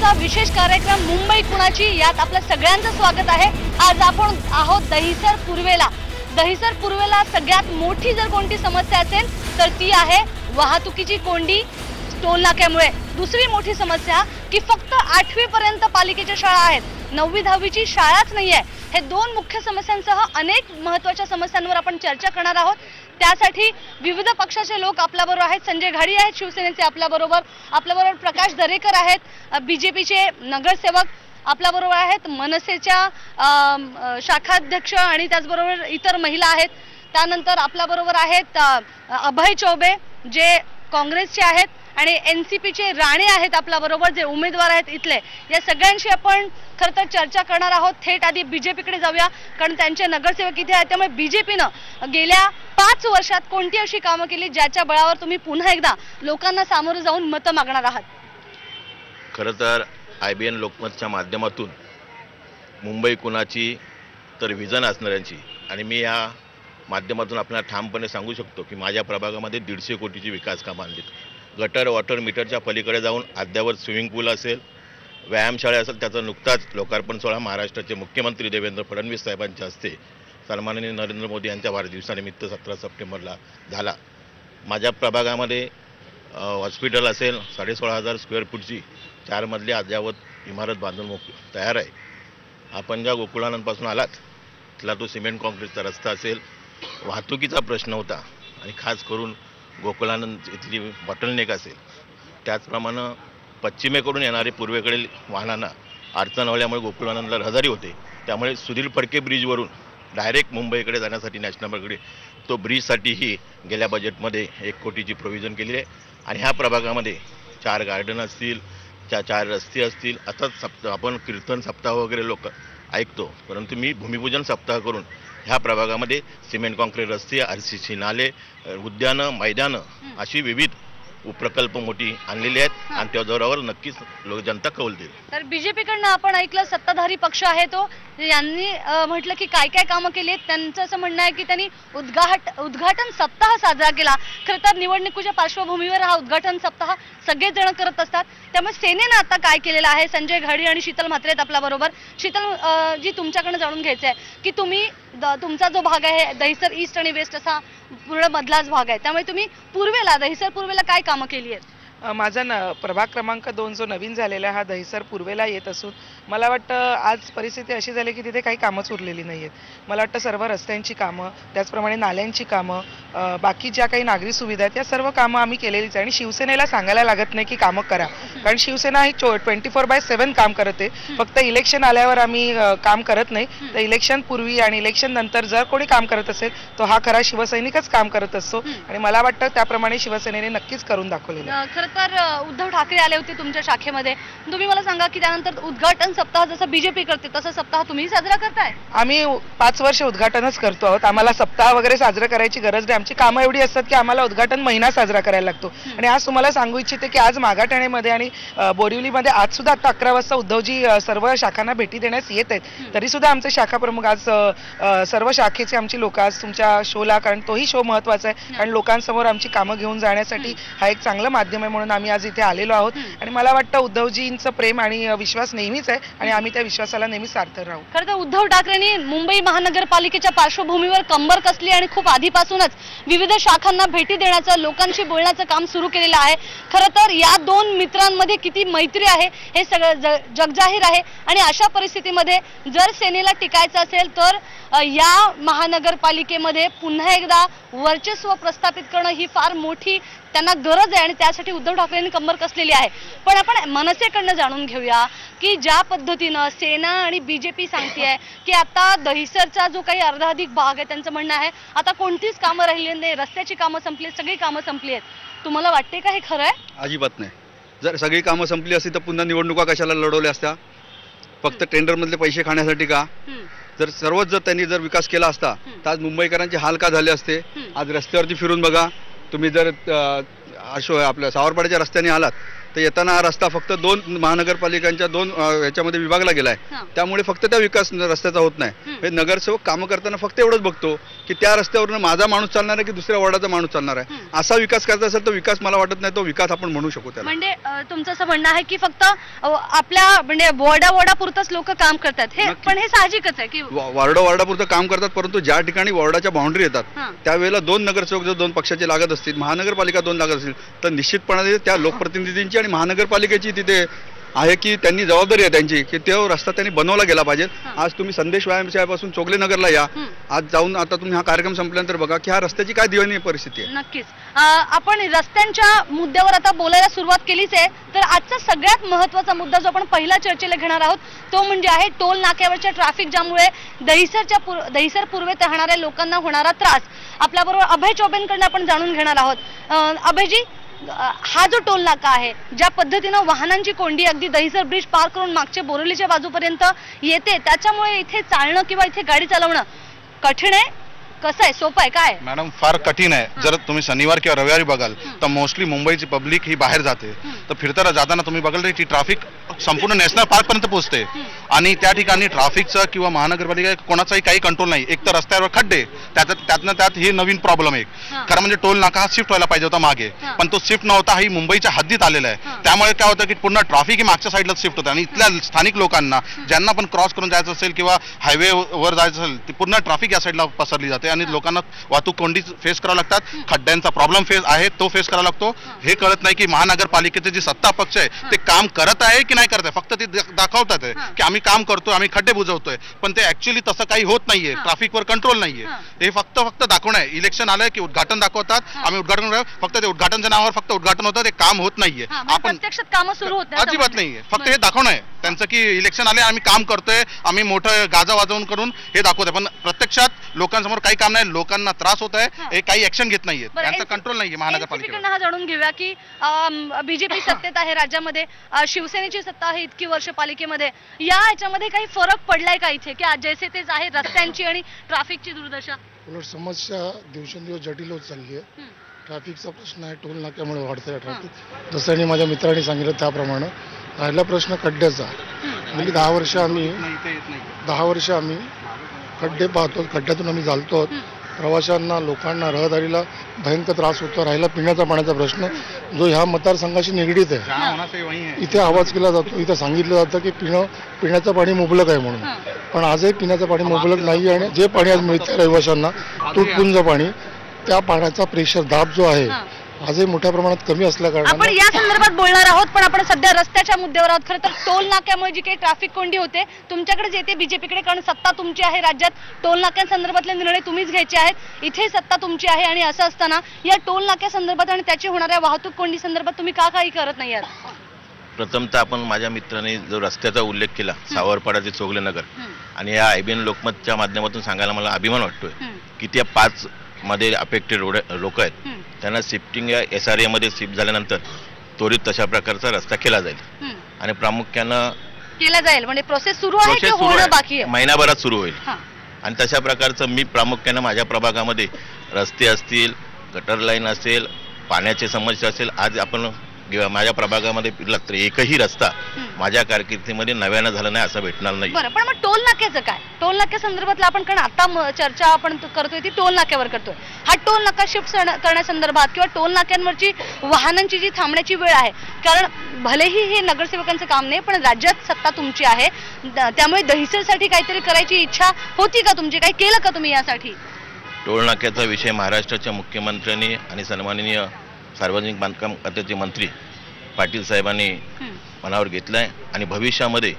आजचा विशेष कार्यक्रम मुंबई कुणाची? यात आपलं सगळ्यांचं स्वागत आहे. आज आपण आहोत दहिसर पूर्वेला. दहिसर पूर्वेला सगळ्यात मोठी जर कोणती समस्या असेल तर ती आहे वाहतुकीची कोंडी टोल नाक्यामुळे. दुसरी मोठी समस्या की फक्त आठवीपर्यंत पालिकेच्या शाळा आहेत. नववी दहावीची शाळाच नाही आहे हे दोन मुख्य समस्यांसह अनेक महत्त्वाच्या समस्यांवर आपण चर्चा करणार आहोत. त्यासाठी विविध पक्षाचे लोक आपल्याबरोबर आहेत. संजय घाडी आहेत शिवसेनेचे आपल्याबरोबर. आपल्याबरोबर प्रकाश दरेकर आहेत. बीजेपीचे नगरसेवक आपल्याबरोबर आहेत. मनसेच्या शाखाध्यक्ष आणि त्याचबरोबर इतर महिला आहेत. त्यानंतर आपल्याबरोबर आहेत अभय चौबे जे काँग्रेसचे आहेत. आणि एन सी पीचे राणे आहेत आपल्याबरोबर जे उमेदवार आहेत इथले या सगळ्यांशी आपण खरं तर चर्चा करणार आहोत. थेट आधी बीजेपीकडे जाऊया कारण त्यांचे नगरसेवक इथे आहेत त्यामुळे बीजेपीनं गेल्या पाच वर्षात कोणती अशी कामं केली ज्याच्या बळावर तुम्ही पुन्हा एकदा लोकांना सामोरं जाऊन मतं मागणार आहात? खरं तर आय बी एन लोकमतच्या माध्यमातून मुंबई कुणाची तर विजन असणाऱ्यांची आणि मी या माध्यमातून आपल्याला ठामपणे सांगू शकतो की माझ्या प्रभागामध्ये दीडशे कोटीची विकास कामं आणली गटर वॉटर मीटरच्या पलीकडे जाऊन अद्यावत स्विमिंग पूल असेल व्यायामशाळा असेल त्याचा नुकताच लोकार्पण सोहळा महाराष्ट्राचे मुख्यमंत्री देवेंद्र फडणवीस साहेबांच्या हस्ते सन्माननीय नरेंद्र मोदी यांच्या वाढदिवसानिमित्त सतरा सप्टेंबरला झाला. माझ्या प्रभागामध्ये हॉस्पिटल असेल साडेसोळा हजार स्क्वेअर फूटची चारमधली अद्यावत इमारत बांधून मोक तयार आहे. आपण ज्या गोकुळानंदपासून आलात तिथला तो सिमेंट कॉन्क्रीटचा रस्ता असेल. वाहतुकीचा प्रश्न होता आणि खास करून गोकुलानंद इथली बॉटलनेक असेल. त्याचप्रमाणे पश्चिमेकडून येणारे पूर्वेकडील वाहनांना अडचण आल्यामुळे गोकुळानंदला रहदारी होते. त्यामुळे सुधीर फडके ब्रिजवरून डायरेक्ट मुंबईकडे जाण्यासाठी नॅशनलकडे तो ब्रिजसाठीही गेल्या बजेटमध्ये एक कोटीची प्रोव्हिजन केली आहे. आणि ह्या प्रभागामध्ये चार गार्डन असतील त्या चार रस्ते असतील. आता सप्त आपण कीर्तन सप्ताह वगैरे लोक ऐकतो. परंतु मी भूमिपूजन सप्ताह करून ह्या प्रभागामध्ये सिमेंट कॉन्क्रीट रस्ते आर सी सी नाले उद्यानं मैदानं अशी विविध प्रकल्प मोठी आणलेली आहेत. आणि त्या जोरावर नक्कीच लोक जनता कौल देईल. तर बीजेपीकडनं आपण ऐकलं सत्ताधारी पक्ष आहे तो. यांनी म्हटलं की काय काय कामं केली आहेत? त्यांचं असं म्हणणं आहे की त्यांनी उद्घाट उद्घाटन सप्ताह साजरा केला. खरं तर निवडणुकीच्या पार्श्वभूमीवर हा उद्घाटन सप्ताह सगळेच जण करत असतात. त्यामुळे सेनेनं आता काय केलेलं आहे? संजय घाडी आणि शीतल म्हात्रे आहेत आपल्याबरोबर. शीतल जी तुमच्याकडनं जाणून घ्यायचं आहे की तुम्ही द- तुमचा जो भाग आहे दहिसर ईस्ट आणि वेस्ट असा पूर्ण मधलाच भाग आहे. त्यामुळे तुम्ही पूर्वेला दहिसर पूर्वेला काय कामं केली आहेत? माझा न प्रभाग क्रमांक दोन जो नवीन झालेला हा दहिसर पूर्वेला येत असून मला वाटतं आज परिस्थिती अशी झाली की तिथे काही कामच उरलेली नाही आहेत मला वाटतं सर्व रस्त्यांची कामं त्याचप्रमाणे नाल्यांची कामं बाकी ज्या काही नागरी सुविधा आहेत त्या सर्व कामं आम्ही केलेलीच आहे. आणि शिवसेनेला सांगायला लागत नाही की कामं करा. कारण शिवसेना ही ट्वेंटी फोर बाय सेवन काम करते फक्त इलेक्शन आल्यावर आम्ही काम करत नाही. तर इलेक्शन पूर्वी आणि इलेक्शन नंतर जर कोणी काम करत असेल तो हा खरा शिवसैनिकच काम करत असतो. आणि मला वाटतं त्याप्रमाणे शिवसेनेने नक्कीच करून दाखवलेलं तर उद्धव ठाकरे आले होते तुमच्या शाखेमध्ये. तुम्ही मला सांगा की त्यानंतर उद्घाटन सप्ताह जसं बीजेपी करते तसं सप्ताह तुम्ही साजरा करताय? आम्ही पाच वर्ष उद्घाटनच करतो आहोत. आम्हाला सप्ताह वगैरे साजरं करायची गरज नाही. आमची कामं एवढी असतात की आम्हाला उद्घाटन महिना साजरा करायला लागतो. आणि आज तुम्हाला सांगू इच्छिते की आज मागाठाण्यामध्ये आणि बोरिवलीमध्ये आज सुद्धा आता अकरा वाजता उद्धवजी सर्व शाखांना भेटी देण्यास येत आहेत. तरी सुद्धा आमचे शाखा प्रमुख आज सर्व शाखेचे आमची लोक आज तुमच्या शोला कारण तोही शो महत्त्वाचा आहे. कारण लोकांसमोर आमची कामं घेऊन जाण्यासाठी हा एक चांगलं माध्यम आहे म्हणून आम्ही आज इथे आलेलो आहोत. आणि मला वाटतं उद्धवजींचं प्रेम आणि विश्वास नेहमीच आहे आणि आम्ही त्या विश्वासाला नेहमीच सार्थक राहू. खरं तर उद्धव ठाकरेंनी मुंबई महानगरपालिकेच्या पार्श्वभूमीवर कंबर कसली आणि खूप आधीपासूनच विविध शाखांना भेटी देण्याचं लोकांशी बोलण्याचं काम सुरू केलेलं आहे. खरं तर या दोन मित्रांमध्ये किती मैत्री आहे हे सगळं जगजाहीर आहे. आणि अशा परिस्थितीमध्ये जर सेनेला टिकायचं असेल तर या महानगरपालिकेमध्ये पुन्हा एकदा वर्चस्व प्रस्थापित करणं ही फार मोठी त्यांना गरज आहे आणि त्यासाठी उद्धव ठाकरेंनी कंबर कसलेली आहे. पण आपण मनसेकडनं जाणून घेऊया की ज्या पद्धतीनं सेना आणि बीजेपी सांगते की आता दहिसरचा जो काही अर्धाधिक भाग आहे त्यांचं म्हणणं आहे आता कोणतीच कामं राहिली नाही रस्त्याची कामं संपली आहेत, सगळी कामं संपली आहेत. तुम्हाला वाटते का हे खरं आहे? अजिबात नाही. जर सगळी कामं संपली असती तर पुन्हा निवडणुका कशाला लढवल्या असत्या? फक्त टेंडरमधले पैसे खाण्यासाठी का. जर सर्वच जर त्यांनी जर विकास केला असता तर आज मुंबईकरांचे हाल का झाले असते? आज रस्त्यावरती फिरून बघा. तुम्ही जर अशो आपल्या सावरपाड्याच्या रस्त्याने आलात तर येताना हा रस्ता फक्त दोन महानगरपालिकांच्या दोन याच्यामध्ये विभागला गेला. आहे त्यामुळे फक्त त्या विकास रस्त्याचा होत नाही. हे नगरसेवक कामं करताना फक्त एवढंच बघतो की त्या रस्त्यावरून माझा माणूस चालणार आहे की दुसऱ्या वॉर्डाचा माणूस चालणार आहे. असा विकास करायचा असेल तर विकास मला वाटत नाही तो विकास आपण म्हणू शकू त्याला म्हणजे तुमचं असं म्हणणं आहे की फक्त आपल्या म्हणजे वॉर्डा वॉर्डा पुरतच लोक काम करतात हे. पण हे साहजिकच आहे की वॉर्ड वॉर्डापुरतं काम करतात परंतु ज्या ठिकाणी वॉर्डाच्या बाउंड्री येतात. त्यावेळेला दोन नगरसेवक जर दोन पक्षाचे लागत असतील महानगरपालिका दोन लागत असतील तर निश्चितपणे त्या लोकप्रतिनिधींची आणि महानगरपालिकेची तिथे आहे की त्यांनी जबाबदारी आहे त्यांची की तो रस्ता त्यांनी बनवला गेला पाहिजे. आज तुम्ही संदेश व्यायामशाळेपासून चोगले नगरला या. आज जाऊन आता तुम्ही हा कार्यक्रम संपल्यानंतर बघा की हा रस्त्याची काय दिवाणी परिस्थिती आहे. नक्कीच. आपण रस्त्यांच्या मुद्द्यावर आता बोलायला सुरुवात केलीच आहे. तर आजचा सगळ्यात महत्त्वाचा मुद्दा जो आपण पहिला चर्चेला घेणार आहोत तो म्हणजे आहे टोल नाक्यावरच्या ट्रॅफिक जाममुळे दहिसरच्या दहिसर पूर्वेत राहणाऱ्या लोकांना होणारा त्रास. आपल्याबरोबर अभय चौबेंकडनं आपण जाणून घेणार आहोत. अभयजी हा जो टोल नाका आहे ज्या पद्धतीनं वाहनांची कोंडी अगदी दहिसर ब्रिज पार करून मागच्या बोरिवलीच्या बाजूपर्यंत येते त्याच्यामुळे इथे चालणं किंवा इथे गाडी चालवणं कठीण आहे. कसं आहे? सोपं आहे? काय? मॅडम फार कठीण आहे. जर तुम्ही शनिवार किंवा रविवारी बघाल तर मोस्टली मुंबईची पब्लिक ही बाहेर जाते. तर फिरताना जाताना तुम्ही बघाल ती ट्रॅफिक संपूर्ण नॅशनल पार्क पर्यंत पोहोचते. आणि त्या ठिकाणी ट्रॅफिकचं किंवा महानगरपालिका कोणाचाही काही कंट्रोल नाही. एक तर रस्त्यावर खड्डे त्याच्यात त्यातनं त्यात ही नवीन प्रॉब्लेम आहे. खरं म्हणजे टोल नाका हा शिफ्ट व्हायला पाहिजे होता मागे. हां. पण तो शिफ्ट नव्हता ही मुंबईच्या हद्दीत आलेला. आहे. त्यामुळे काय होतं की पुन्हा ट्रॅफिक ही मागच्या साईडला शिफ्ट होतं. आणि इथल्या स्थानिक लोकांना ज्यांना पण क्रॉस करून जायचं असेल किंवा हायवे वर जायचं असेल ती पूर्ण ट्रॅफिक या साईडला पसरली जाते. आणि लोकांना वाहतूक कोंडी फेस करावं लागतात खड्ड्यांचा प्रॉब्लेम फेस आहे तो फेस करावा लागतो हे कळत नाही की महानगरपालिकेचे जे सत्ता पक्ष आहे ते काम करत आहे की नाही करत आहे फक्त ते दाखवतात आहे. की आम्ही काम करतोय आम्ही खड्डे बुजवतोय पण ते ऍक्च्युली तसं काही होत नाहीये. ट्रॅफिकवर कंट्रोल नाहीये हां. फक्त फक्त दाखवणं आहे इलेक्शन आलंय की उद्घाटन दाखवतात. आम्ही उद्घाटन. फक्त ते उद्घाटनच्या नावावर फक्त उद्घाटन होतं ते काम होत नाहीये म्हणजे असं अजिबात. नाहीये फक्त. हे दाखवणं आहे त्यांचं की इलेक्शन आले आम्ही काम करतोय आम्ही मोठं गाजा वाजवून करून हे दाखवतोय पण प्रत्यक्षात लोकांसमोर काही काम नाही लोकांना त्रास होत हां. आहे काही ऍक्शन घेत नाहीये त्यांचा कंट्रोल नाहीये NCP महानगरपालिकेवर कडनं हा जाणून घेऊया की बीजेपी सत्तेत आहे राज्यामध्ये शिवसेनेची सत्ता आहे इतकी वर्ष पालिकेमध्ये. या ह्याच्यामध्ये काही फरक पडलाय का इथे? की जैसे तेच आहे रस्त्यांची आणि ट्रॅफिकची दुर्दशा? उलट समस्या दिवसेंदिवस जटिल होत चालली आहे. हं. ट्रॅफिकचा प्रश्न आहे टोल नाक्यामुळे वाढतंय ट्रॅफिक जसं आणि माझ्या मित्रांनी सांगितलं त्याप्रमाणे राहिला प्रश्न खड्ड्याचा. गेली दहा वर्ष आम्ही दहा वर्ष आम्ही खड्डे पाहतो खड्ड्यातून आम्ही चालतो प्रवाशांना लोकांना रहदारीला भयंकर त्रास होतो. राहिला पिण्याचा पाण्याचा प्रश्न. जो ह्या मतदारसंघाशी निगडीत आहे. है इथे आवाज केला जातो. इथं सांगितलं जातं की पिणं पिण्याचं पाणी मुबलक आहे म्हणून. पण आजही पिण्याचं पाणी मुबलक नाही आणि जे पाणी आज मिळतं रहिवाशांना तुटपुंज पाणी त्या पाण्याचा प्रेशर दाब जो आहे. आजही मोठ्या प्रमाणात कमी असल्या आपण या संदर्भात बोलणार आहोत पण आपण सध्या रस्त्याच्या मुद्द्यावर आहोत. खरं तर टोल नाक्यामुळे जी काही ट्रॅफिक कोंडी होते तुमच्याकडेच येते बीजेपीकडे कारण सत्ता तुमची आहे राज्यात. टोल नाक्यांसंदर्भातले निर्णय तुम्हीच घ्यायचे आहेत. इथे सत्ता तुमची आहे आणि असं असताना या टोल नाक्या संदर्भात आणि त्याची होणाऱ्या वाहतूक कोंडी संदर्भात तुम्ही का काही करत नाही आहात? प्रथमतः आपण माझ्या मित्राने जो रस्त्याचा उल्लेख केला सावरपाडा ते चोगले नगर आणि या आय बी एन लोकमतच्या माध्यमातून सांगायला मला अभिमान वाटतोय की त्या पाच मध्ये अफेक्टेड रोड लोक आहेत. त्यांना शिफ्टिंग या एस आर एमध्ये शिफ्ट झाल्यानंतर त्वरित तशा प्रकारचा रस्ता केला जाईल. आणि प्रामुख्यानं केलं जाईल. म्हणजे प्रोसेस सुरू आहे बाकी महिनाभरात सुरू होईल. आणि तशा प्रकारचं मी प्रामुख्यानं माझ्या प्रभागामध्ये रस्ते असतील गटर लाईन असेल पाण्याची समस्या असेल आज आपण माझ्या प्रभागामध्ये तर एकही रस्ता. माझ्या कारकिर्दीमध्ये नव्यानं झाला नाही असं भेटणार नाही. बरं पण मग टोल नाक्याचं काय? टोल नाक्या संदर्भातलं आपण कारण आता चर्चा आपण करतोय ती टोल नाक्यावर करतोय. हा टोल नाका शिफ्ट करण्यासंदर्भात किंवा टोल नाक्यांवरची वाहनांची जी थांबण्याची वेळ आहे कारण भलेही हे नगरसेवकांचं काम नाही पण राज्यात सत्ता तुमची आहे. त्यामुळे दहिसरसाठी काहीतरी करायची इच्छा होती का तुमची? काही केलं का तुम्ही यासाठी? टोल नाक्याचा विषय महाराष्ट्राच्या मुख्यमंत्र्यांनी आणि सन्माननीय सार्वजनिक बांधकाम खात्याचे मंत्री पाटील साहेबांनी. मनावर घेतलाय आणि भविष्यामध्ये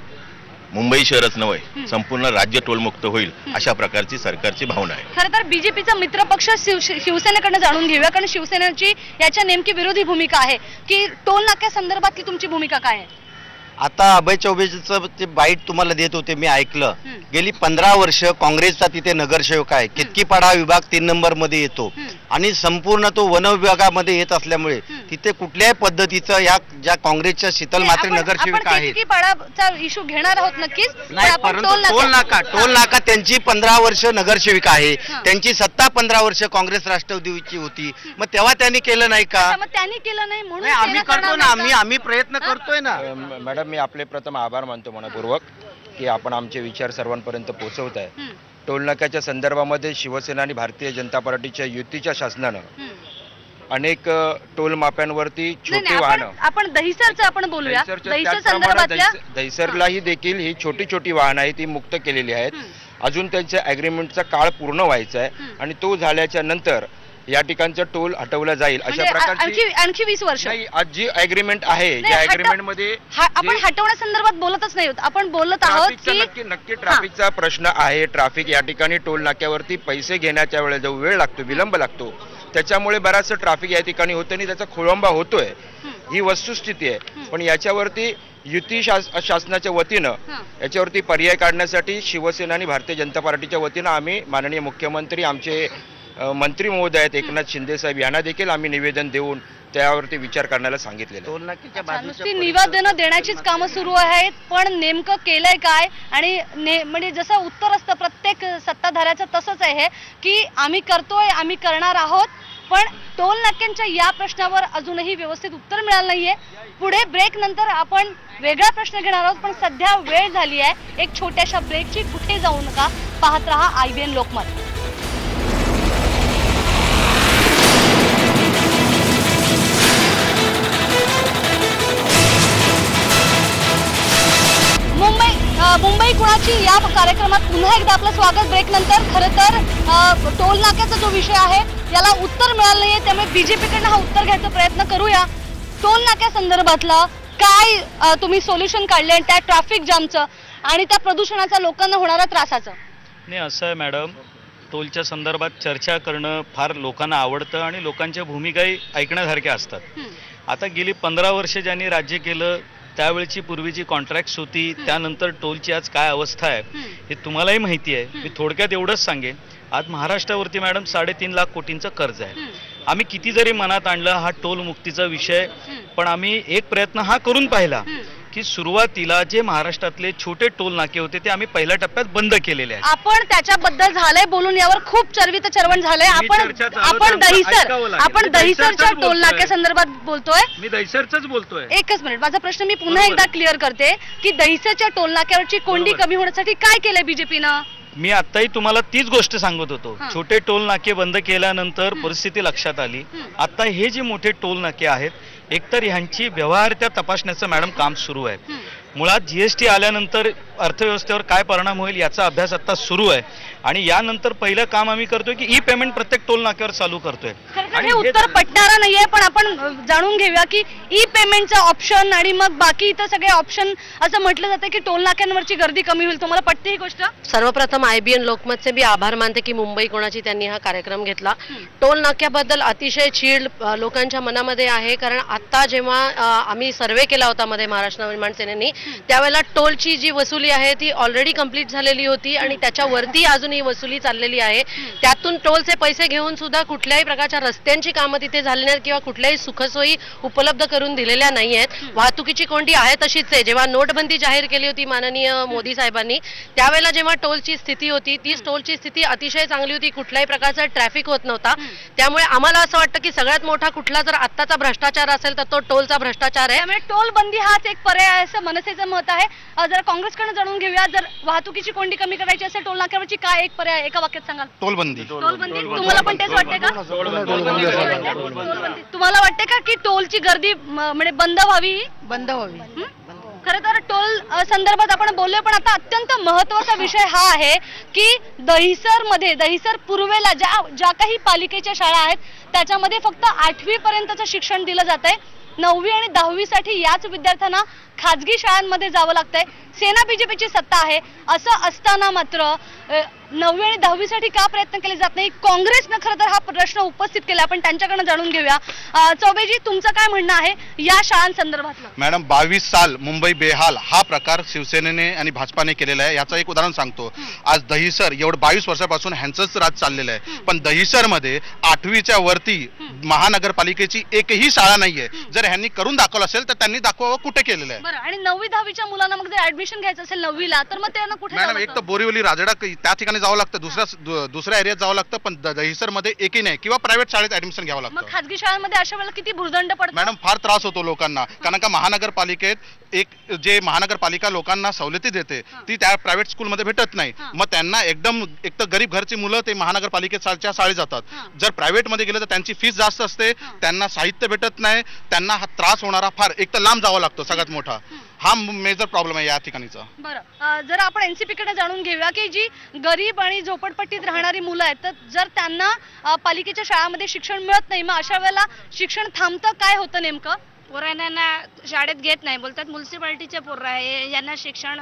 मुंबई शहरच. नव्हे संपूर्ण राज्य टोलमुक्त होईल अशा प्रकारची सरकारची भावना आहे. खरं तर बीजेपीचा मित्रपक्ष शिव शिवसेनेकडनं जाणून घेऊया कारण शिवसेनेची याच्या नेमकी विरोधी भूमिका आहे. की टोल नाक्या संदर्भातली तुमची भूमिका काय आहे? आता अभय चौबेचं ते बाईट तुम्हाला देत होते मी ऐकलं. हं. गेली पंधरा वर्ष काँग्रेसचा तिथे नगरसेवक आहे. की नक्कीपाडा विभाग तीन नंबरमध्ये येतो. आणि संपूर्ण तो वन विभागामध्ये येत असल्यामुळे. तिथे कुठल्याही पद्धतीचं या ज्या काँग्रेसच्या शीतल आपण- नगरसेविका आहेत की पाडाचा इश्यू घेणार आहोत नक्कीच नाही परंतु टोल नाका टोल नाका त्यांची पंधरा वर्ष नगरसेविका आहे हा. त्यांची सत्ता पंधरा वर्ष काँग्रेस राष्ट्रवादीची होती मग तेव्हा त्यांनी केलं नाही का त्यांनी केलं नाही म्हणून नाही, आम्ही करतो ना आम्ही का? आम्ही प्रयत्न? करतोय ना मॅडम मी आपले प्रथम आभार मानतो मनपूर्वक की आपण आमचे विचार सर्वांपर्यंत पोहोचवत आहे टोलनाक्याच्या संदर्भामध्ये शिवसेना आणि भारतीय जनता पार्टीच्या युतीच्या शासनानं. अनेक टोल माप्यांवरती छोटी वाहनं आपण दहिसरचं आपण बोलूया दहिसरलाही देखील ही छोटी छोटी वाहनं आहेत ती मुक्त केलेली आहेत. अजून त्यांच्या ॲग्रीमेंटचा काळ पूर्ण व्हायचा आहे. आणि तो झाल्याच्यानंतर या ठिकाणचा टोल हटवला जाईल म्हणजे अशा आणखी प्रकारची आणखी वीस वर्ष. आज जी अग्रीमेंट आहे हट- अग्रीमेंटमध्ये आपण हटवण्यासंदर्भात बोलतच नाही आहोत. आपण बोलत आहोत की नक्की नक्की ट्रॅफिकचा प्रश्न आहे. ट्रॅफिक या ठिकाणी टोल नाक्यावरती पैसे घेण्याच्या वेळेला जो वेळ लागतो विलंब लागतो. त्याच्यामुळे बराचसं ट्रॅफिक या ठिकाणी होतं आणि त्याचा खोळंबा होतोय. ही वस्तुस्थिती आहे. पण याच्यावरती युती शास शासनाच्या वतीनं. याच्यावरती पर्याय काढण्यासाठी शिवसेना आणि भारतीय जनता पार्टीच्या वतीनं आम्ही माननीय मुख्यमंत्री आमचे मंत्री महोदय आहेत एकनाथ शिंदे साहेब यांना देखील आम्ही निवेदन देऊन त्यावरती विचार करण्याला बाजूच्या निवेदनं देण्याचीच कामं सुरू आहेत पण नेमकं केलंय काय? आणि ने- म्हणजे जसं उत्तर असतं प्रत्येक सत्ताधाऱ्याचं तसंच आहे हे की आम्ही करतोय आम्ही करणार आहोत पण टोल नाक्यांच्या या प्रश्नावर अजूनही व्यवस्थित उत्तर मिळालं नाहीये. पुढे ब्रेक नंतर आपण वेगळा प्रश्न घेणार आहोत पण सध्या वेळ झाली आहे. एक छोट्याशा ब्रेकची कुठे जाऊ नका पाहत रहा I B N Lokmat. Mumbai Mumbai कुणाची या कार्यक्रमात पुन्हा एकदा आपलं स्वागत. ब्रेक नंतर खरं तर टोल नाक्याचा जो विषय आहे याला उत्तर मिळालं नाहीये त्यामुळे बीजेपीकडनं हा उत्तर घ्यायचा प्रयत्न करूया. टोल नाक्या संदर्भातलं काय तुम्ही सोल्युशन काढले त्या ट्रॅफिक जामचं आणि त्या प्रदूषणाचा लोकांना होणारा त्रासाचं? नाही असं आहे मॅडम. टोलच्या संदर्भात चर्चा करणं फार लोकांना आवडतं आणि लोकांच्या भूमिकाही ऐकण्यासारख्या असतात. आता गेली पंधरा वर्ष ज्यांनी राज्य केलं त्यावेळची पूर्वीची कॉन्ट्रॅक्ट्स होती त्यानंतर टोलची आज काय अवस्था आहे. हे तुम्हालाही माहिती आहे मी थोडक्यात एवढंच सांगेन आज महाराष्ट्रावरती मॅडम साडेतीन लाख कोटींचं कर्ज आहे. आम्ही किती जरी मनात आणलं हा टोल मुक्तीचा विषय. पण आम्ही एक प्रयत्न हा करून पाहिला. की सुरुवातीला जे महाराष्ट्रातले छोटे टोल नाके होते ते आम्ही पहिल्या टप्प्यात बंद केलेले आहेत आपण त्याच्याबद्दल झालंय बोलून यावर खूप चर्वित चर्वण झालंय आपण आपण आहे, दहिसर. आपण दहिसरच्या टोल. नाक्या संदर्भात बोलतोय मी दैसरच बोलतोय एकच मिनिट माझा प्रश्न मी पुन्हा एकदा आहे. क्लिअर करते की दहिसरच्या टोल नाक्यावरची कोंडी. कमी होण्यासाठी काय केलंय बीजेपीनं मी आताही तुम्हाला तीच गोष्ट सांगत होतो. छोटे टोल नाके बंद केल्यानंतर परिस्थिती लक्षात आली. आता हे जे मोठे टोल नाके आहेत एकतर ह्यांची व्यवहार्यता तपासण्याचं मॅडम काम सुरू आहे. मुळात जीएसटी आल्यानंतर अर्थव्यवस्थेवर काय परिणाम होईल याचा अभ्यास आता सुरू आहे. आणि यानंतर पहिलं काम आम्ही करतोय की ई पेमेंट प्रत्येक टोल नाक्यावर चालू करतोय. आणि हे उत्तर पटणारा नाहीये पण आपण जाणून घेऊया की ई पेमेंटचा ऑप्शन आणि मग बाकी इतर सगळे ऑप्शन असं म्हटलं जातं की टोल नाक्यांवरची गर्दी कमी होईल. तुम्हाला पटते ही गोष्ट? सर्वप्रथम आय बी एन लोकमतचे मी आभार मानते की मुंबई कोणाची त्यांनी हा कार्यक्रम घेतला. टोल नाक्याबद्दल अतिशय चीड लोकांच्या मनामध्ये आहे. कारण आता जेव्हा आम्ही सर्वे केला होता मध्ये महाराष्ट्र निर्माण सेनेनी त्यावेळेला टोलची जी वसुली आहे ती ऑलरेडी कंप्लीट झालेली होती आणि त्याच्यावरती अजून ही वसुली चाललेली आहे. त्यातून टोलचे पैसे घेऊन सुद्धा कुठल्याही प्रकारच्या रस्त्यांची कामं तिथे झाली नाहीत किंवा कुठल्याही सुखसोयी उपलब्ध करून दिलेल्या नाही आहेत वाहतुकीची कोंडी आहे तशीच आहे. जेव्हा नोटबंदी जाहीर केली होती माननीय मोदी साहेबांनी त्यावेळेला जेव्हा टोलची स्थिती होती ती टोलची स्थिती अतिशय चांगली होती. कुठल्याही प्रकारचा ट्रॅफिक होत नव्हता. त्यामुळे आम्हाला असं वाटतं की सगळ्यात मोठा कुठला जर आत्ताचा भ्रष्टाचार असेल तर तो टोलचा भ्रष्टाचार आहे. त्यामुळे टोल बंदी हाच एक पर्याय आहे असं मनसेचं मत आहे. जर जरा काँग्रेसकडनं जाणून घेऊया जर वाहतुकीची कोंडी कमी करायची असेल टोल नाक्यावरची काय एक पर्याय? एका वाक्यात सांगाल? टोलबंदी. टोल बंदी तुम्हाला पण तेच वाटते का? टोलबंदी. असायला टोल बंदी. तुम्हाला वाटते का की टोलची गर्दी म- म्हणजे बंद व्हावी बंद व्हावी. खर तर टोल संदर्भात आपण बोललोय पण आता अत्यंत महत्त्वाचा विषय हा आहे की दहिसरमध्ये दहिसर पूर्वेला ज्या ज्या काही पालिकेच्या शाळा आहेत त्याच्यामध्ये फक्त आठवी पर्यंतचं शिक्षण दिलं जात आहे नववी आणि दहावी साठी याच विद्यार्थ्यांना खाजगी शाळांमध्ये जावं लागतंय. सेना बीजेपीची सत्ता आहे. असं असताना मात्र नववी आणि दहावीसाठी का प्रयत्न केले जात नाही? काँग्रेसनं खरं तर हा प्रश्न उपस्थित केला. आपण त्यांच्याकडनं जाणून घेऊया. चौबेजी तुमचं काय म्हणणं आहे या शाळांसंदर्भातलं? मॅडम बावीस साल मुंबई बेहाल हा प्रकार शिवसेनेने आणि भाजपाने केलेला आहे. याचं एक उदाहरण सांगतो. आज दहिसर एवढं बावीस वर्षापासून ह्यांचंच राज चाललेलं आहे. पण दहिसरमध्ये आठवीच्या वरती महानगरपालिकेची एकही शाळा नाहीये. जर ह्यांनी करून दाखवलं असेल तर त्यांनी दाखवावं कुठे केलेलं आहे. आणि नववी दहावीच्या मुलांना मग जर ऍडमिशन घ्यायचं असेल नववीला तर मग त्यांना कुठे मॅडम एक तर? बोरिवली राजडा त्या ठिकाणी जावं लागतं दुसऱ्या दुसऱ्या एरियात जावं लागतं पण दहिसरमध्ये एकही नाही. किंवा प्रायव्हेट शाळेत ऍडमिशन घ्यावं मग लागतं. खाजगी शाळांमध्ये अशा वेळेला किती भुर्दंड पडतो? मॅडम फार त्रास होतो लोकांना. कारण का महानगरपालिकेत एक जे महानगरपालिका लोकांना सवलती देते ती त्या प्रायव्हेट स्कूलमध्ये भेटत नाही. मग त्यांना एकदम एक तर गरीब घरची मुलं ते महानगरपालिकेच्या शाळेत जातात. जर प्रायव्हेटमध्ये गेलं तर त्यांची फीस जास्त असते त्यांना साहित्य भेटत नाही त्यांना हा त्रास होणारा फार एक तर लांब जावं लागतो सगळ्यात मोठा. हा मेजर प्रॉब्लेम आहे या ठिकाणीचा. बरं. जर आपण एनसीपी कडे जाणून घेऊया की जी गरीब आणि झोपडपट्टीत राहणारी मुलं आहेत. तर जर त्यांना पालिकेच्या शाळामध्ये शिक्षण मिळत नाही मग अशा वेळेला शिक्षण थांबतं काय होतं नेमकं? पोरांना शाळेत घेत नाही. बोलतात म्युन्सिपाल्टीचे पोरं आहे. यांना शिक्षण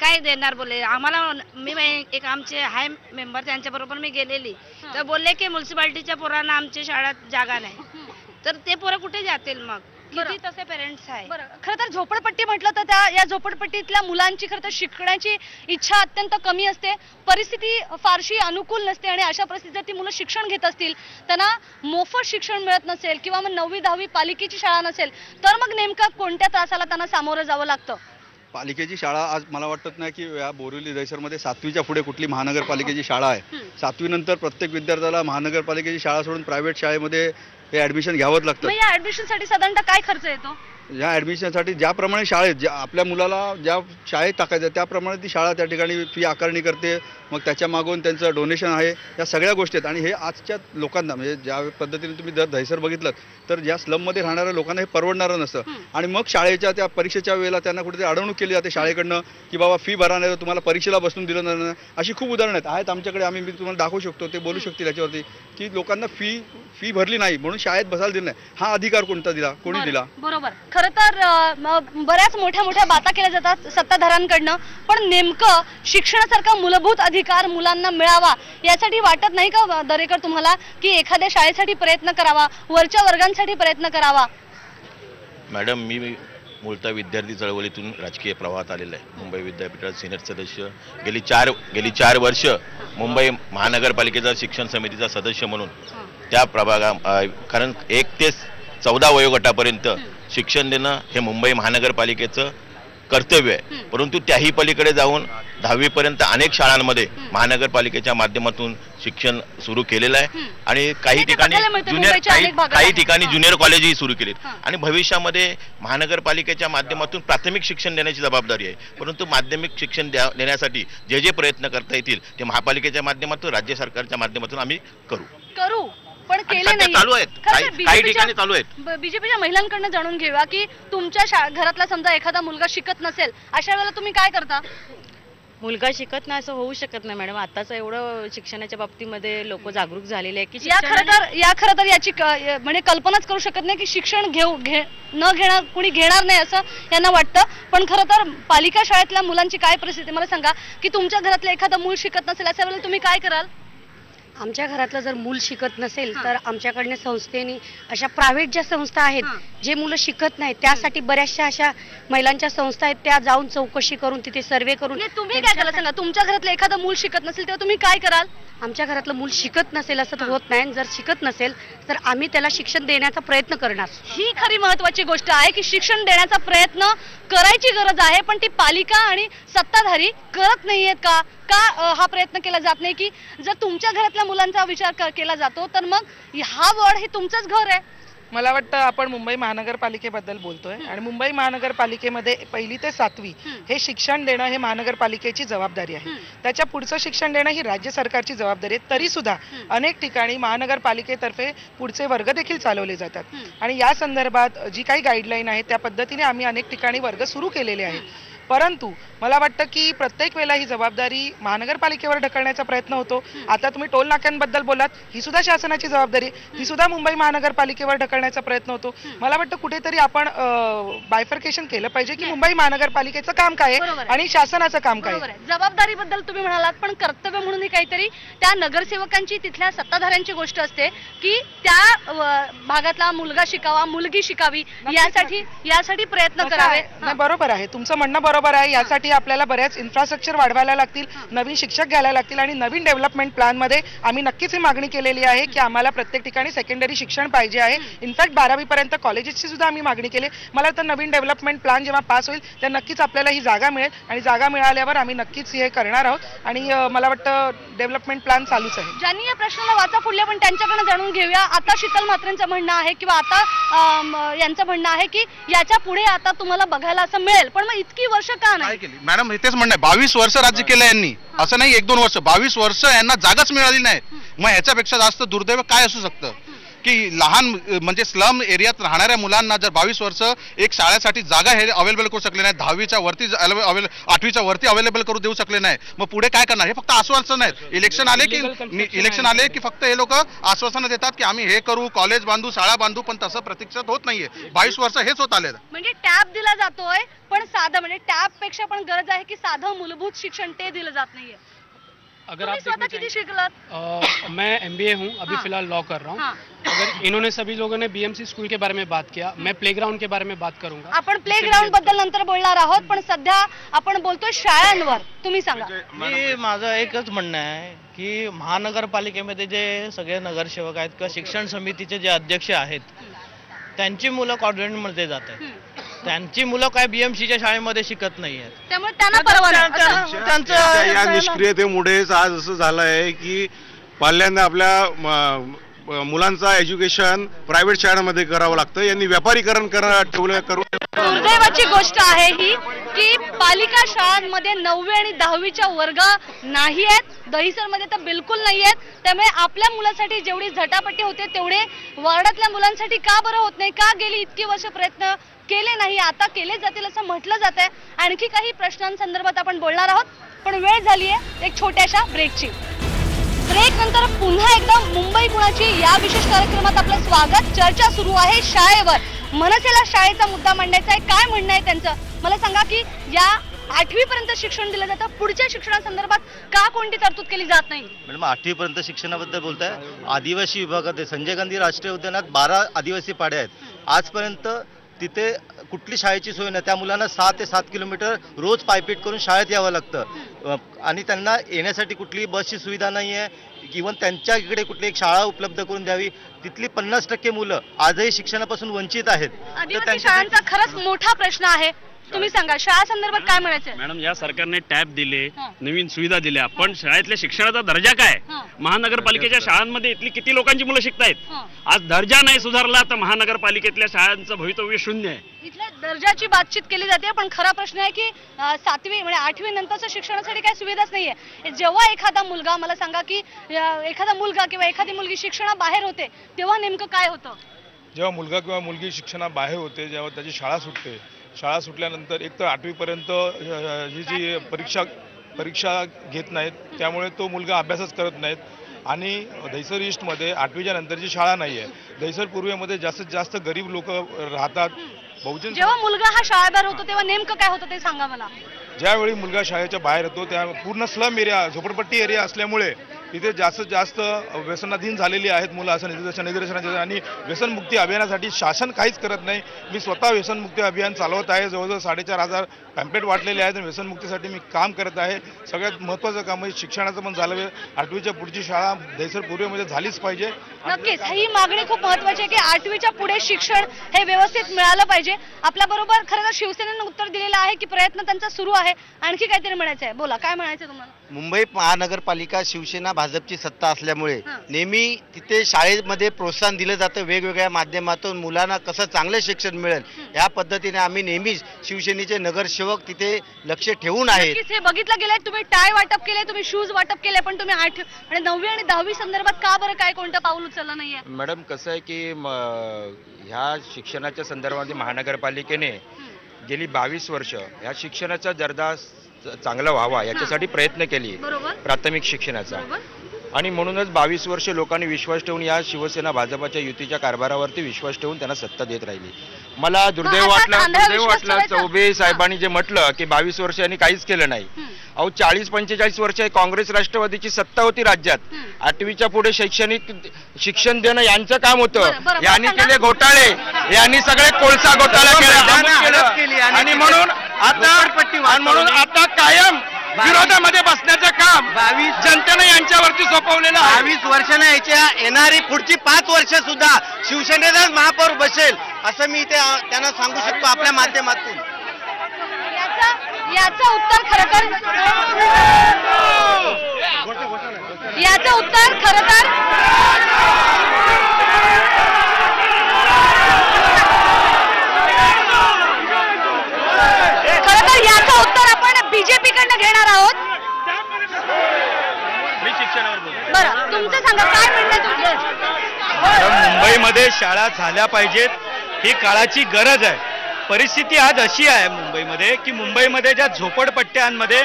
काय देणार बोलले? आम्हाला मी एक आमचे हाय मेंबर त्यांच्याबरोबर मी गेलेली. तर बोलले की म्युन्सिपाल्टीच्या पोरांना आमच्या शाळेत जागा नाही. तर ते पोरं कुठे जातील मग? किती तसे पेरेंट्स आहे बरं. खरं तर झोपडपट्टी म्हटलं तर त्या या झोपडपट्टीतल्या मुलांची खरं तर शिकण्याची इच्छा अत्यंत कमी असते. परिस्थिती फारशी अनुकूल नसते आणि अशा परिस्थितीत ती मुलं शिक्षण घेत असतील त्यांना मोफत शिक्षण मिळत नसेल किंवा मग नववी दहावी पालिकेची शाळा नसेल तर मग नेमकं कोणत्या त्रासाला त्यांना सामोरं जावं लागतं? पालिकेची शाळा आज मला वाटत नाही की या बोरिवली दहिसरमध्ये सातवीच्या पुढे कुठली महानगरपालिकेची शाळा आहे. सातवी नंतर प्रत्येक विद्यार्थ्याला महानगरपालिकेची शाळा सोडून प्रायव्हेट शाळेमध्ये हे ऍडमिशन घ्यावंच लागतं. मग या ऍडमिशनसाठी साधारणतः काय खर्च येतो? या ॲडमिशनसाठी ज्याप्रमाणे शाळेत ज्या आपल्या मुलाला ज्या शाळेत टाकायचं त्याप्रमाणे ती शाळा त्या ठिकाणी फी आकारणी करते. मग त्याच्या मागून त्यांचं डोनेशन आहे. या सगळ्या गोष्टी आहेत. आणि हे आजच्या लोकांना म्हणजे ज्या पद्धतीने तुम्ही जर दहिसर बघितलं तर ज्या स्लममध्ये राहणाऱ्या लोकांना हे परवडणारं नसतं. आणि मग शाळेच्या त्या परीक्षेच्या वेळेला त्यांना कुठेतरी अडवणूक केली जाते शाळेकडनं की बाबा फी भरा नाही तर तुम्हाला परीक्षेला बसून दिलं नाही नाही. अशी खूप उदाहरणं आहेत. आहेत आमच्याकडे आम्ही मी तुम्हाला दाखवू शकतो ते बोलू शकतील याच्यावरती की लोकांना फी फी भरली नाही म्हणून शाळेत बसायला दिलं नाही. हा अधिकार कोणता दिला? कोणी दिला? बरोबर. खरं तर बऱ्याच मोठ्या मोठ्या बाता केल्या जातात सत्ताधाऱ्यांकडनं पण नेमकं शिक्षणासारखा मूलभूत अधिकार मुलांना मिळावा यासाठी वाटत नाही का दरेकर तुम्हाला की एखाद्या शाळेसाठी प्रयत्न करावा वरच्या वर्गांसाठी प्रयत्न करावा? मॅडम मी मूळतः विद्यार्थी चळवळीतून राजकीय प्रवाहात आलेला आहे. मुंबई विद्यापीठात सिनेट सदस्य गेली चार गेली चार वर्ष मुंबई महानगरपालिकेचा शिक्षण समितीचा सदस्य म्हणून त्या प्रभागा कारण एक ते चौदा वयोगटापर्यंत शिक्षण देणं हे मुंबई महानगरपालिकेचं कर्तव्य आहे. परंतु त्याही पलीकडे जाऊन दहावीपर्यंत अनेक शाळांमध्ये महानगरपालिकेच्या माध्यमातून शिक्षण सुरू केलेलं आहे. आणि काही ठिकाणी ज्युनियर काही. ठिकाणी. ज्युनियर कॉलेजही सुरू केलीत. आणि भविष्यामध्ये महानगरपालिकेच्या माध्यमातून प्राथमिक शिक्षण देण्याची जबाबदारी आहे. परंतु माध्यमिक शिक्षण देण्यासाठी जे जे प्रयत्न करता येतील ते महापालिकेच्या माध्यमातून राज्य सरकारच्या माध्यमातून आम्ही करू. करू. पण केले नाही चालू आहेत. काही- काही ठिकाणी चालू आहेत. बीजेपीच्या महिलांकडनं जाणून घेऊया की तुमच्या घरातला समजा एखादा मुलगा शिकत नसेल अशा वेळेला तुम्ही काय करता? मुलगा शिकत नाही असं होऊ शकत नाही मॅडम. आताच एवढं शिक्षणाच्या बाबतीमध्ये लोक जागरूक झालेले आहे की या खरं तर या खरं तर याची म्हणजे कल्पनाच करू शकत नाही की शिक्षण घेऊ घे न घेणार कुणी घेणार नाही असं यांना वाटतं. पण खरं तर पालिका शाळेतल्या मुलांची काय परिस्थिती मला सांगा की तुमच्या घरातलं एखादं मूल शिकत नसेल अशा वेळेला तुम्ही काय कराल? आमच्या घरातलं जर मूल शिकत नसेल तर आमच्याकडनं संस्थेने अशा प्रायव्हेट ज्या संस्था आहेत जे मुलं शिकत नाहीत त्यासाठी बऱ्याचशा अशा महिलांच्या संस्था आहेत त्या जाऊन चौकशी करून तिथे सर्वे करून तुम्ही काय कराल सांगा? तुमच्या घरातलं एखादं मूल शिकत नसेल तेव्हा तुम्ही काय कराल? आमच्या घरातलं मूल शिकत नसेल असं तर होत नाही जर शिकत नसेल तर आम्ही त्याला शिक्षण देण्याचा प्रयत्न करणार. ही खरी महत्वाची गोष्ट आहे की शिक्षण देण्याचा प्रयत्न करायची गरज आहे पण ती पालिका आणि सत्ताधारी करत नाहीयेत का? का हा प्रयत्न केला जात नाही की जर तुमच्या घरातल्या मुलांचा विचार केला जातो तर मग हा वॉर्ड हे तुमचंच घर आहे. मला वाटतं आपण मुंबई महानगरपालिकेबद्दल बोलतोय. आणि मुंबई महानगरपालिकेमध्ये पहिली ते सातवी हे. शिक्षण देणं हे महानगरपालिकेची जबाबदारी आहे. त्याच्या पुढचं शिक्षण देणं ही राज्य सरकारची जबाबदारी आहे. तरी सुद्धा अनेक ठिकाणी महानगरपालिकेतर्फे पुढचे वर्ग देखील चालवले जातात. आणि या संदर्भात जी काही गाईडलाईन आहे त्या पद्धतीने आम्ही अनेक ठिकाणी वर्ग सुरू केलेले आहेत. परंतु मला वाटतं की प्रत्येक वेळेला ही जबाबदारी महानगरपालिकेवर ढकलण्याचा प्रयत्न होतो. आता तुम्ही टोल नाक्यांबद्दल बोलात ही सुद्धा शासनाची जबाबदारी ही सुद्धा मुंबई महानगरपालिकेवर ढकलण्याचा प्रयत्न होतो. मला वाटतं कुठेतरी आपण बायफर्केशन केलं पाहिजे की मुंबई महानगरपालिकेचं काम काय. आणि शासनाचं काम काय जबाबदारीबद्दल तुम्ही म्हणालात पण कर्तव्य म्हणून ही काहीतरी त्या नगरसेवकांची तिथल्या सत्ताधाऱ्यांची गोष्ट असते की त्या भागातला मुलगा शिकावा मुलगी शिकावी यासाठी यासाठी प्रयत्न करावे. बरोबर आहे. तुमचं म्हणणं बरोबर आहे. यासाठी आपल्याला बऱ्याच इन्फ्रास्ट्रक्चर वाढवायला लागतील नवीन शिक्षक घ्यायला लागतील आणि नवीन डेव्हलपमेंट प्लॅनमध्ये आम्ही नक्कीच ही मागणी केलेली आहे की आम्हाला प्रत्येक ठिकाणी सेकंडरी शिक्षण पाहिजे आहे. इनफॅक्ट बारावी पर्यंत कॉलेजेसची सुद्धा आम्ही मागणी केली. मला तर नवीन डेव्हलपमेंट प्लॅन जेव्हा पास होईल तर नक्कीच आपल्याला ही जागा मिळेल आणि जागा मिळाल्यावर आम्ही नक्कीच हे करणार आहोत. आणि मला वाटतं डेव्हलपमेंट प्लॅन चालूच आहे. ज्यांनी या प्रश्नाला वाचा फोडल्या पण त्यांच्याकडे जाणून घेऊया. आता शीतल म्हात्रेंचं म्हणणं आहे किंवा आता यांचं म्हणणं आहे की याच्यापुढे आता तुम्हाला बघायला असं मिळेल. पण मग इतकी वर्ष का नाही. मॅडम हे तेच म्हणणं आहे. बावीस वर्ष राज्य केलं यांनी. असं नाही एक दोन वर्ष. बावीस वर्ष यांना जागाच मिळाली नाही. मग ह्याच्यापेक्षा जास्त दुर्दैव काय असू शकतं? की लहान म्हणजे स्लम एरियात राहणाऱ्या मुलांना जर बावीस वर्ष एक शाळेसाठी जागा हे अवेलेबल करू शकले नाही दहावीच्या वरती अवेलेबल आठवीच्या वरती अवेलेबल करू देऊ शकले नाही मग पुढे काय करणार? हे फक्त आश्वासन आहेत. इलेक्शन आले की इलेक्शन आले की फक्त हे लोक आश्वासनं देतात की आम्ही हे करू कॉलेज बांधू शाळा बांधू पण तसं प्रत्यक्षात होत नाहीये. बावीस वर्ष हेच होत आले म्हणजे टॅब दिला जातोय पण साधं म्हणजे टॅबपेक्षा पण गरज आहे की साधं मूलभूत शिक्षण ते दिलं जात नाहीये. अगर आप स्वतः किती शिकलात? मैं एमबीए हूँ अभी हाँ। फिलहाल लॉ कर रहा हूँ। हाँ। अगर इन्होंने सभी लोगों ने बीएमसी स्कूल के बारे में बात किया मैं प्लेग्राउंड के बारे में बात करूंगा। आपण प्ले ग्राउंडबद्दल नंतर बोलणार आहोत पण सध्या आपण बोलतोय शाळांवर. तुम्ही सांगा. मी माझं एकच म्हणणं आहे की महानगरपालिकेमध्ये जे सगळे नगरसेवक आहेत किंवा शिक्षण समितीचे जे अध्यक्ष आहेत त्यांची मुलं कॉन्व्हेंटमध्ये जात आहेत त्यांची मुलं काय बीएमसीच्या शाळेमध्ये शिकत नाही आहेत त्यामुळे त्यांना या निष्क्रियतेमुळेच आज असं झालं आहे की पाल्यांना आपल्या म- मुलांचा एज्युकेशन प्रायव्हेट शाळांमध्ये करावं लागतं. यांनी व्यापारीकरण करा ठेवलं करून दुर्दैवाची गोष्ट आहे ही की पालिका शाळांमध्ये नववी आणि दहावीच्या वर्ग नाही आहेत दहिसरमध्ये तर बिलकुल नाही आहेत त्यामुळे आपल्या मुलासाठी जेवढी झटापटी होते तेवढे वार्डातल्या मुलांसाठी का बरं होत नाही? का गेली इतकी वर्ष प्रयत्न केले नाही आता केले जातील असं म्हटलं जात आहे आणखी काही प्रश्नांसंदर्भात आपण बोलणार आहोत. पण वेळ झाली आहे एक छोट्याशा ब्रेकची ब्रेक नंतर पुन्हा एकदा मुंबई पुण्याची या विशेष कार्यक्रमात आपलं स्वागत. चर्चा सुरू आहे शाळेवर. मनसेला शाळेचा मुद्दा मांडायचा आहे. काय म्हणणं आहे त्यांचं? मला सांगा की या आठवी पर्यंत शिक्षण दिलं जातं. पुढच्या शिक्षणासंदर्भात का कोणती तरतूद केली जात नाही? मॅडम आठवीपर्यंत शिक्षणाबद्दल बोलताय. आदिवासी विभागात संजय गांधी राष्ट्रीय उद्यानात बारा आदिवासी पाड्या आहेत. आजपर्यंत तिथे कुठली शाळेची सोय नाही. त्या मुलांना सहा ते सात किलोमीटर रोज पायपीट करून शाळेत यावं लागतं. आणि त्यांना येण्यासाठी कुठलीही बसची सुविधा नाही आहे. इवन त्यांच्या इकडे कुठली एक शाळा उपलब्ध करून द्यावी. तिथली पन्नास टक्के मुलं आजही शिक्षणापासून वंचित आहेत. तर खरंच मोठा प्रश्न आहे. तुम्ही सांगा शाळा संदर्भात काय म्हणायचं मॅडम या सरकारने टॅब दिले नवीन सुविधा दिल्या. पण शाळेतल्या शिक्षणाचा दर्जा काय? महानगरपालिकेच्या शाळांमध्ये इथली किती लोकांची मुलं शिकतायत? आज दर्जा नाही सुधारला तर महानगरपालिकेतल्या शाळांचं भवितव्य शून्य आहे. इथल्या दर्जाची बातचीत केली जाते पण खरा प्रश्न आहे की सातवी म्हणजे आठवी नंतरच्या शिक्षणासाठी काही सुविधाच नाहीये. जेव्हा एखादा मुलगा मला सांगा की एखादा मुलगा किंवा एखादी मुलगी शिक्षणाबाहेर होते तेव्हा नेमकं काय होतं? जेव्हा मुलगा किंवा मुलगी शिक्षणाबाहेर होते जेव्हा त्याची शाळा सुटते शाळा सुटल्यानंतर एक तर आठवीपर्यंत ही जी परीक्षा परीक्षा घेत नाहीत त्यामुळे तो मुलगा अभ्यासच करत नाहीत. आणि दहिसर ईस्टमध्ये आठवीच्या नंतरची शाळा नाही आहे दहिसर पूर्वेमध्ये जास्तीत जास्त गरीब लोक राहतात. बहुजन जेव्हा मुलगा हा शाळेबाहेर होतो तेव्हा नेमकं काय होतं ते सांगा मला. ज्यावेळी मुलगा शाळेच्या बाहेर येतो त्या पूर्ण स्लम एरिया झोपडपट्टी एरिया असल्यामुळे तिथे जास्तीत जास्त व्यसनाधीन झालेली आहेत मुलं असं निदर्शन निदर्शनात येतं. आणि व्यसनमुक्ती अभियानासाठी शासन काहीच करत नाही. मी स्वतः व्यसनमुक्ती अभियान चालवत आहे. जवळजवळ साडेचार हजार पॅम्पलेट वाटलेले आहेत आणि व्यसनमुक्तीसाठी मी काम करत आहे. सगळ्यात महत्त्वाचं काम म्हणजे शिक्षणाचं पण झालं. आठवीच्या पुढची शाळा दहिसर पूर्वेमध्ये झालीच पाहिजे. नक्कीच. ही मागणी खूप महत्वाची आहे की आठवीच्या पुढे शिक्षण हे व्यवस्थित मिळालं पाहिजे. आपल्या बरोबर खरं तर शिवसेनेनं उत्तर दिलेलं आहे की प्रयत्न त्यांचा सुरू आहे. आणखी काहीतरी म्हणायचं आहे? बोला. काय म्हणायचं तुम्हाला? मुंबई महानगरपालिका शिवसेना भाजपची सत्ता असल्यामुळे नेहमी तिथे शाळेमध्ये प्रोत्साहन दिलं जातं वेगवेगळ्या माध्यमातून. मुलांना कसं चांगलं शिक्षण मिळेल या पद्धतीने आम्ही नेहमीच शिवसेनेचे नगरसेवक तिथे लक्ष ठेवून आहेत. हे बघितलं गेलंय. तुम्ही टाय वाटप केले तुम्ही शूज वाटप केले पण तुम्ही आठ म्हणजे नववी आणि दहावी संदर्भात का बरं काय कोणतं पाऊल उचललं नाहीये? मॅडम कसं आहे की ह्या शिक्षणाच्या संदर्भामध्ये महानगरपालिकेने गेली बावीस वर्ष या शिक्षणाचा दर्जा चांगला व्हावा याच्यासाठी प्रयत्न केली. प्राथमिक शिक्षणाचा. बरोबर. आणि म्हणूनच बावीस वर्ष लोकांनी विश्वास ठेवून या शिवसेना भाजपाच्या युतीच्या कारभारावरती विश्वास ठेवून त्यांना सत्ता देत राहिली. मला दुर्दैव वाटलं दुर्दैव वाटलं? चौबे साहेबांनी जे म्हटलं की बावीस वर्ष यांनी काहीच केलं नाही. अहो चाळीस पंचेचाळीस वर्ष काँग्रेस राष्ट्रवादीची सत्ता होती राज्यात. आठवीच्या पुढे शैक्षणिक शिक्षण देणं यांचं काम होतं. यांनी केले घोटाळे. यांनी सगळे कोळसा घोटाळा केलं. आणि म्हणून आता आणि म्हणून आता कायम विरोधामध्ये बसण्याचं काम बावीस जनतेनं यांच्यावरती सोपवलेलं आहे. बावीस वर्षानं याच्या येणारी पुढची पाच वर्ष सुद्धा शिवसेनेचाच महापौर बसेल असं मी ते त्यांना सांगू शकतो आपल्या माध्यमातून. याचं उत्तर खरं तर याचं उत्तर खरं तर तर याचं उत्तर आपण बीजेपी कडनं घेणार आहोत. मी शिक्षणावर बोलतो. बरं तुमचं सांगा काय म्हणणं आहे तुमचं? मॅडम, मुंबईमध्ये शाळा झाल्या पाहिजेत ही काळाची गरज आहे. परिस्थिती आज अशी आहे मुंबईमध्ये की मुंबईमध्ये ज्या झोपडपट्ट्यांमध्ये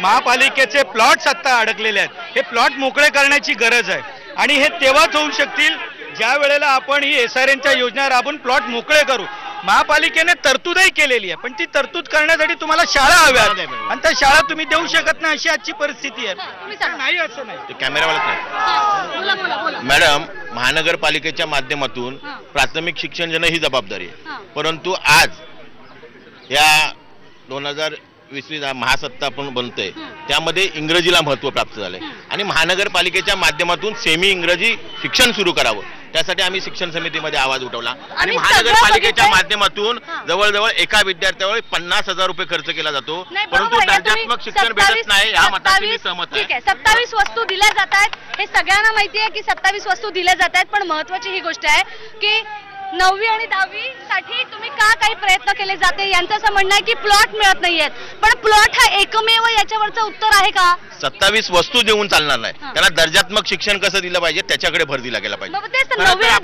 महापालिकेचे प्लॉट्स आत्ता अडकलेले आहेत हे प्लॉट मोकळे करण्याची गरज आहे. आणि हे तेव्हाच होऊ शकतील ज्या वेळेला आपण ही एस आर एनच्या योजना राबून प्लॉट मोकळे करू. महापालिकेने तरतूदही केलेली आहे. पण ती तरतूद करण्यासाठी तुम्हाला शाळा हव्यात आणि त्या शाळा तुम्ही देऊ शकत नाही अशी आजची परिस्थिती आहे. नाही असं नाही. बोला मॅडम महानगरपालिकेच्या माध्यमातून प्राथमिक शिक्षण देणं ही जबाबदारी आहे. परंतु आज या दोन हजार वीसवी जा- महासत्ता आपण बनतोय. त्यामध्ये इंग्रजीला महत्त्व प्राप्त झालंय. आणि महानगरपालिकेच्या माध्यमातून सेमी इंग्रजी शिक्षण सुरू करावं. त्यासाठी आम्ही शिक्षण समितीमध्ये आवाज उठवला. आणि महानगरपालिकेच्या माध्यमातून जवळजवळ एका विद्यार्थ्यावर पन्नास हजार रुपये खर्च केला जातो. परंतु दर्जात्मक शिक्षण 27 भेटत नाही या मताशी मी 27 सहमत आहे सत्तावीस वस्तू दिल्या जात आहेत. हे सगळ्यांना माहिती आहे की सत्तावीस वस्तू दिल्या जात आहेत पण महत्वाची ही गोष्ट आहे की नववी आणि दहावी साठी तुम्ही का काही प्रयत्न केले जाते? यांचं असं म्हणणं आहे की प्लॉट मिळत नाहीयेत. पण प्लॉट हा एकमेव याच्यावरचं उत्तर आहे का? सत्तावीस वस्तू देऊन चालणार नाही. त्यांना दर्जात्मक शिक्षण कसं दिलं पाहिजे त्याच्याकडे भर दिला गेला पाहिजे.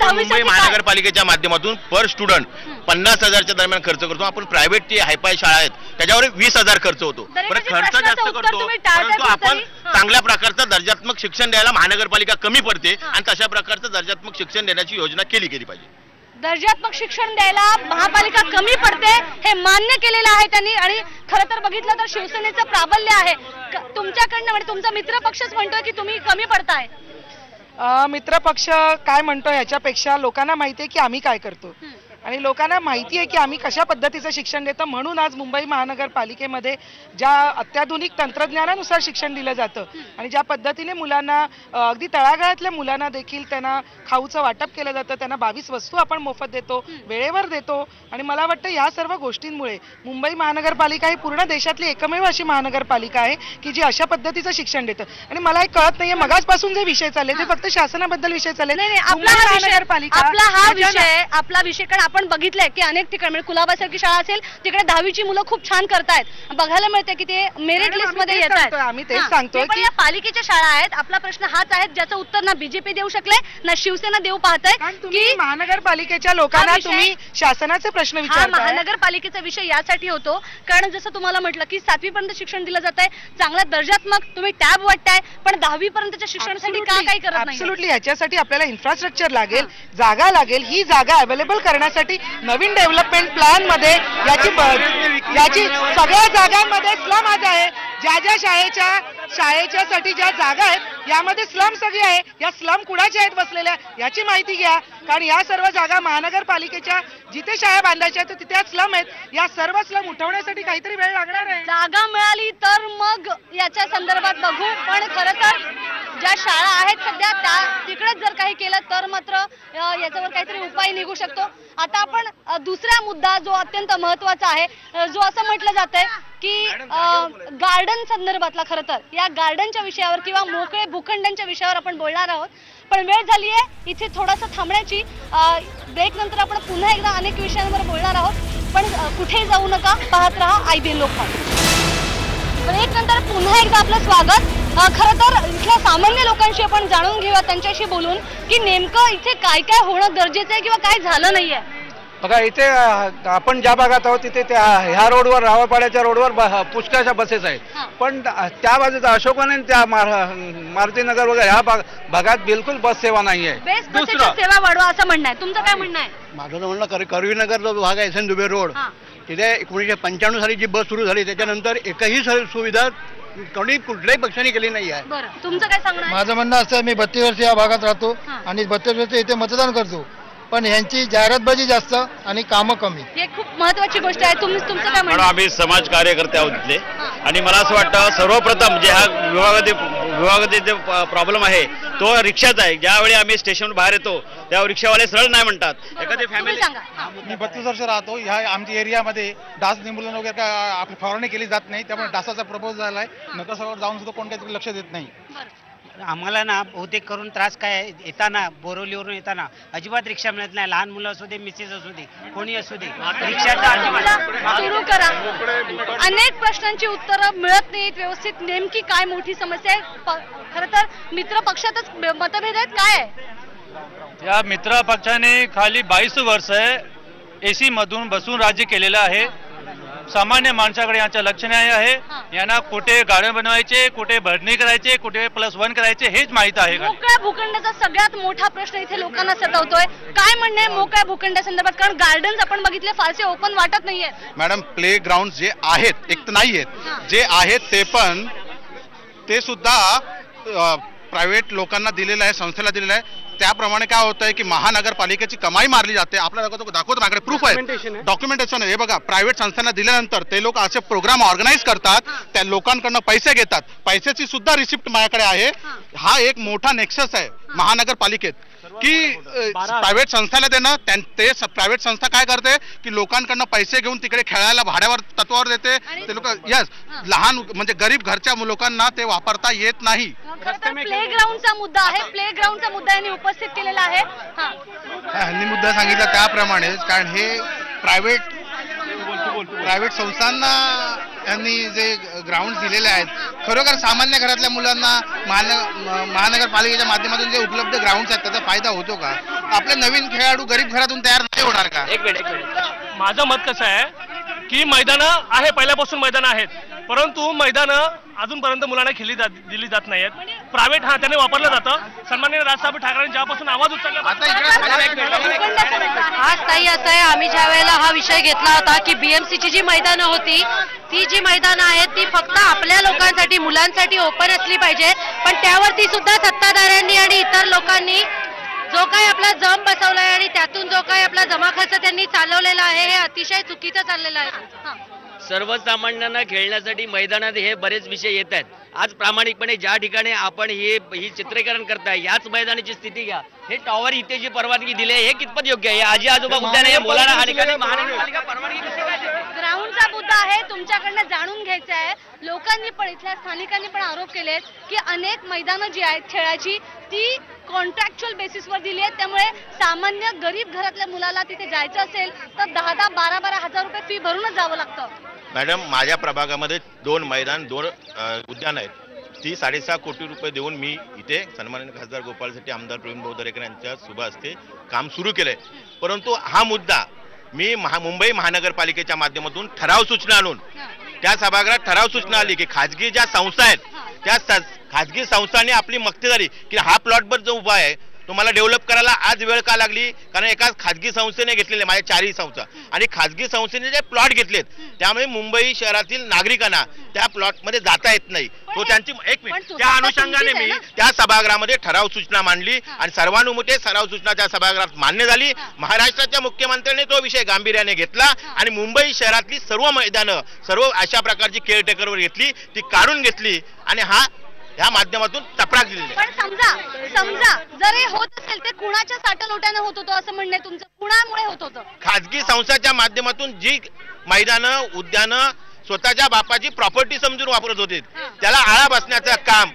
मुंबई? महानगरपालिकेच्या माध्यमातून पर स्टुडंट पन्नास हजारच्या दरम्यान खर्च करतो. आपण प्रायव्हेट जी हायफाय शाळा आहेत त्याच्यावर वीस हजार खर्च होतो. दरेकाच्या बरं खर्च जास्त करतो परंतु आपण. चांगल्या प्रकारचं दर्जात्मक शिक्षण द्यायला महानगरपालिका कमी पडते आणि तशा प्रकारचं दर्जात्मक शिक्षण देण्याची योजना केली गेली पाहिजे. दर्जात्मक शिक्षण द्यायला महापालिका कमी पडते हे मान्य केलेलं आहे त्यांनी. आणि खरं तर बघितलं तर शिवसेनेचं प्राबल्य आहे. तुमच्याकडनं म्हणजे तुमचा मित्र पक्षच म्हणतोय की तुम्ही कमी पडताय? मित्र पक्ष काय म्हणतो याच्यापेक्षा लोकांना माहिती आहे की आम्ही काय करतो. आणि लोकांना माहिती आहे की आम्ही कशा पद्धतीचं शिक्षण देतो. म्हणून आज मुंबई महानगरपालिकेमध्ये ज्या अत्याधुनिक तंत्रज्ञानानुसार शिक्षण दिलं जातं आणि ज्या पद्धतीने मुलांना अगदी तळागाळातल्या मुलांना देखील त्यांना खाऊचं वाटप केलं जातं. त्यांना बावीस वस्तू आपण मोफत देतो वेळेवर देतो. आणि मला वाटतं या सर्व गोष्टींमुळे मुंबई महानगरपालिका ही पूर्ण देशातली एकमेव अशी महानगरपालिका आहे की जी अशा पद्धतीचं शिक्षण देतं. आणि मला एक कळत नाहीये मगाचपासून जे विषय चालले ते फक्त शासनाबद्दल विषय चालले आपला विषय आपला हा ह्याच्या- विषय आपला विषय कारण आपण बघितलंय की अनेक ठिकाणी म्हणजे कुलाबासारखी शाळा असेल तिकडे दहावीची मुलं खूप छान करतायत. बघायला मिळते की ते मेरिट लिस्टमध्ये येत आहेत आम्ही तेच सांगतोय पण की- या पालिकेच्या शाळा आहेत. आपला प्रश्न हाच आहे ज्याचं उत्तर ना बीजेपी देऊ शकले ना शिवसेना देऊ पाहतंय की महानगरपालिकेच्या लोकांना तुम्ही शासनाचे प्रश्न विचारताय. महानगरपालिकेचा विषय यासाठी होतो. कारण जसं तुम्हाला म्हटलं की सातवी पर्यंत शिक्षण दिलं जात आहे चांगला दर्जात्मक तुम्ही टॅब वाटताय पण दहावी पर्यंतच्या शिक्षणासाठी का काही करत नाही? ह्याच्यासाठी आपल्याला इन्फ्रास्ट्रक्चर लागेल जागा लागेल ही जागा अवेलेबल करण्यासाठी नवीन डेव्हलपमेंट प्लॅनमध्ये याची याची सगळ्या जागांमध्ये स्लम आज आहे. ज्या ज्या शाळेच्या शाळेच्या साठी ज्या जागा आहेत यामध्ये स्लम सगळी आहे. या स्लम कुणाच्या आहेत बसलेल्या? याची माहिती घ्या. कारण या सर्व जागा महानगरपालिकेच्या जिथे शाळा बांधायच्या आहेत तिथे स्लम आहेत. या सर्व स्लम उठवण्यासाठी काहीतरी वेळ लागणार आहे. जागा मिळाली तर मग याच्या संदर्भात बघू. पण खरं तर ज्या शाळा आहेत सध्या त्या तिकडेच जर काही केलं तर मात्र याच्यावर काहीतरी उपाय निघू शकतो. आता आपण दुसरा मुद्दा जो अत्यंत महत्त्वाचा आहे जो असं म्हटलं जात आहे की गार्डन संदर्भातला खरं तर. या गार्डनच्या विषयावर किंवा मोकळे भूखंडांच्या विषयावर आपण बोलणार आहोत. पण वेळ झाली आहे इथे थोडासा थांबण्याची. ब्रेक नंतर आपण पुन्हा एकदा अनेक विषयांवर बोलणार आहोत. पण कुठेही जाऊ नका पाहत राहा आय बी लोकमत ब्रेक नंतर पुन्हा एकदा आपलं स्वागत. खरं तर इथल्या सामान्य लोकांशी आपण जाणून घेऊया त्यांच्याशी बोलून की नेमकं इथे काय काय होणं गरजेचं आहे किंवा काय झालं नाहीये. बघा इथे आपण ज्या भागात आहोत तिथे त्या ह्या रोडवर रावळपाड्याच्या रोडवर ब- पुष्कळशा बसेस आहेत. पण त्या बाजूचा अशोकवन आणि त्या मारुतीनगर वगैरे ह्या भाग- भागात बिलकुल बस सेवा नाही आहे. बसेच्या सेवा वाढवा असं म्हणणं आहे. तुमचं काय म्हणणं आहे? माझं तर म्हणणं कर करवीनगर जो भाग आहे एस एन दुबे रोड हा. तिथे एकोणीसशे पंच्याण्णव साली जी बस सुरू झाली त्याच्यानंतर एकही सु- सुविधा कोणी कुठल्याही पक्षाने केली नाही आहे. बरं. तुमचं काय सांगणं आहे? माझं म्हणणं असं आहे मी बत्तीस वर्ष या भागात राहतो आणि बत्तीस वर्ष इथे मतदान करतो. पण ह्यांची जाहिरातबाजी जास्त आणि कामं कमी. ही खूप महत्वाची गोष्ट आहे. तुम्ही तुमचं काय म्हणून म्हणणं? आहे? आम्ही समाज कार्यकर्ते आहोत तिथले आणि मला असं वाटतं सर्वप्रथम जे हा विभागातील विभागातील जे प्रॉब्लेम आहे तो रिक्षाचा आहे. ज्यावेळी आम्ही स्टेशन बाहेर येतो तेव्हा रिक्षावाले सरळ नाही म्हणतात. एखादी तुम्ही सांगा. हा. मी बत्तीस वर्ष राहतो. ह्या आमच्या एरियामध्ये डास निर्मूलन वगैरे काय आपली फवारणी केली जात नाही. त्यामुळे डासाचा प्रपोज झाला आहे नगरसेवक जाऊन सुद्धा कोण काही लक्ष देत नाही. आम्हाला ना बहुतेक करून त्रास काय आहे, येताना बोरवलीवरून येताना अजिबात रिक्षा मिळत नाही. लहान मुलं असू दे मिसेस असू दे कोणी असू दे रिक्षाचा अजिबात सुरू करा. अनेक प्रश्नांची उत्तरं मिळत नाहीत. व्यवस्थित नेमकी काय मोठी समस्या आहे? प- खरं तर मित्र पक्षातच मतभेद आहेत. काय? या मित्र पक्षाने खाली बावीस वर्ष एसी मधून बसून राज्य केलेलं आहे. सामान्य माणसाकडे यांचं लक्ष नाही आहे. यांना कुठे गाड्या बनवायचे कुठे भरणी करायचे कुठे प्लस वन करायचे हेच माहीत आहे. मोकळ्या भूखंडाचा सगळ्यात मोठा प्रश्न इथे लोकांना सतावतोय. काय म्हणणं मोकळ्या भूखंडासंदर्भात कारण गार्डन्स आपण बघितले फारसे ओपन वाटत नाहीये मॅडम प्ले ग्राउंड जे आहेत एक तर नाही आहेत जे आहेत ते पण ते सुद्धा प्रायव्हेट लोकांना दिलेलं आहे संस्थेला दिलेलं आहे. त्याप्रमाणे काय होतं आहे की महानगरपालिकेची कमाई मारली जाते. आपल्याला दाखवतो दाखवतो माझ्याकडे प्रूफ आहे. डॉक्युमेंटेशन आहे. हे बघा प्रायव्हेट संस्थांना दिल्यानंतर ते लोक असे प्रोग्राम ऑर्गनाईज करतात. त्या लोकांकडनं पैसे घेतात. पैशाची सुद्धा रिसिप्ट माझ्याकडे आहे. हा. एक मोठा नेक्सस आहे महानगरपालिकेत. की प्रायव्हेट संस्थाला देणं त्यां- ते प्रायव्हेट संस्था काय करते? की लोकांकडनं पैसे घेऊन तिकडे खेळायला भाड्यावर तत्वावर देते. ते लोक यस लहान म्हणजे गरीब घरच्या लोकांना ते वापरता येत नाही. प्ले ग्राउंडचा मुद्दा आहे. प्ले ग्राउंडचा मुद्दा यांनी उपस्थित केलेला आहे. हा. हल्ली मुद्दा सांगितला त्याप्रमाणेच कारण हे प्रायव्हेट प्रायव्हेट संस्थांना यांनी जे ग्राउंड दिलेले आहेत खरोखर सामान्य घरातल्या मुलांना महानगर महानगरपालिकेच्या माध्यमातून जे उपलब्ध ग्राउंड्स आहेत त्याचा फायदा होतो का? आपले नवीन खेळाडू गरीब घरातून तयार नाही होणार का? एक मिनिट एक मिनिट. माझं मत कसं आहे की मैदानं आहे पहिल्यापासून मैदानं आहेत परंतु मैदानं अजूनपर्यंत मुलांना खेळली जात दिली जात नाहीत प्रायव्हेट हा त्याने वापरलं जातं. सन्माननीय राजसाहेब ठाकरेंनी ज्यापासून आवाज उचलला आज ताई असं आहे आम्ही ज्या वेळेला हा विषय घेतला होता की बीएमसीची जी मैदानं होती ती जी मैदानं आहेत ती फक्त आपल्या लोकांसाठी मुलांसाठी ओपन असली पाहिजे. पण त्यावरती सुद्धा सत्ताधाऱ्यांनी आणि इतर लोकांनी जो काही आपला जम बसवलाय आणि त्यातून जो काही आपला जमा खर्च त्यांनी चालवलेला आहे हे अतिशय चुकीचं चाललेलं आहे. सर्वसामान्यांना खेळण्यासाठी मैदानात हे बरेच विषय येत आहेत. आज प्रामाणिकपणे ज्या ठिकाणी आपण हे ही चित्रीकरण करताय याच मैदानाची स्थिती घ्या. हे टॉवर इथे जी परवानगी दिली आहे हे कितपत योग्य आहे? हे आजी आजोबा उद्यान हे बोलायला हा ठिकाणी महानगरपालिका परवानगी कशी? ग्राउंडचा मुद्दा आहे तुमच्याकडनं जाणून घ्यायचा आहे. लोकांनी पण इथल्या स्थानिकांनी पण आरोप केलेत की अनेक मैदानं जी आहेत खेळाची ती कॉन्ट्रॅक्च्युअल बेसिसवर दिली आहेत. त्यामुळे सामान्य गरीब घरातल्या मुलाला तिथे जायचं असेल तर दहा दहा बारा बारा हजार रुपये फी भरूनच जावं लागतं. मॅडम माझ्या प्रभागामध्ये दोन मैदान दोन उद्यान आहेत. ती साडेसहा कोटी रुपये देऊन मी इथे सन्मानित खासदार गोपाळ शेट्टी आमदार प्रवीण भाऊ दरेकर यांच्या शुभ हस्ते काम सुरू केलंय. परंतु हा मुद्दा मी महा मुंबई महानगरपालिकेच्या माध्यमातून ठराव सूचना आणून त्या सभागृहात ठराव सूचना आली की खाजगी ज्या संस्था आहेत त्या खाजगी संस्थांनी आपली मक्तेदारी की हा प्लॉटवर जो उभा आहे तो मला डेव्हलप करायला आज वेळ का लागली? कारण एका खाजगी संस्थेने घेतलेले माझ्या चारही संस्था. आणि खाजगी संस्थेने जे प्लॉट घेतलेत त्यामुळे मुंबई शहरातील नागरिकांना त्या प्लॉटमध्ये जाता येत नाही. तो त्यांची एक मिनिट. त्या अनुषंगाने मी? त्या सभागृहामध्ये ठराव सूचना मांडली आणि सर्वानुमते ठराव सूचना त्या सभागृहात मान्य झाली. महाराष्ट्राच्या मुख्यमंत्र्यांनी तो विषय गांभीर्याने घेतला आणि मुंबई शहरातली सर्व मैदानं सर्व अशा प्रकारची केअरटेकरवर घेतली ती काढून घेतली. आणि हा ह्या माध्यमातून तपराक दिलेली आहे. पण समजा समजा जर हे होत असेल ते कुणाच्या साठनोट्यानं होत होतं असं म्हणणं तुमचं? कुणामुळे होत होतं? खाजगी संस्थाच्या माध्यमातून जी मैदानं उद्यानं स्वतःच्या बापाची प्रॉपर्टी समजून वापरत होते त्याला आळा बसण्याचं काम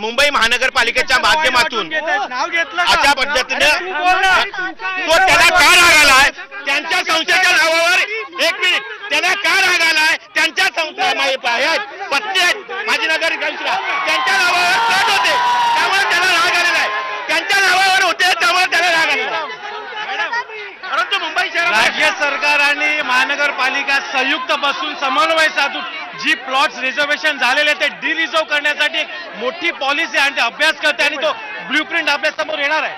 मुंबई महानगरपालिकेच्या माध्यमातून अशा पद्धतीने तो त्याला का राग आलाय. त्यांच्या संस्थेच्या नावावर एक मिनिट त्याला का राग आलाय त्यांच्या संस्था माझे पा- हे आहेत, पत्नी आहेत माझी नगर काउन्सिलर त्यांच्या नावावर फ्लॅट होते त्यामुळे त्याला राग आलेला आहे त्यांच्या नावावर होते त्यामुळे त्याला राग आलेला आहे. परंतु मुंबई शहरात राज्य नगरपालिका संयुक्त बसून समन्वय साधून जी प्लॉट्स रिझर्वेशन झालेले ते डी रिझर्व करण्यासाठी एक मोठी पॉलिसी आणि ते अभ्यास करते आणि तो ब्ल्यू प्रिंट आपल्यासमोर येणार आहे.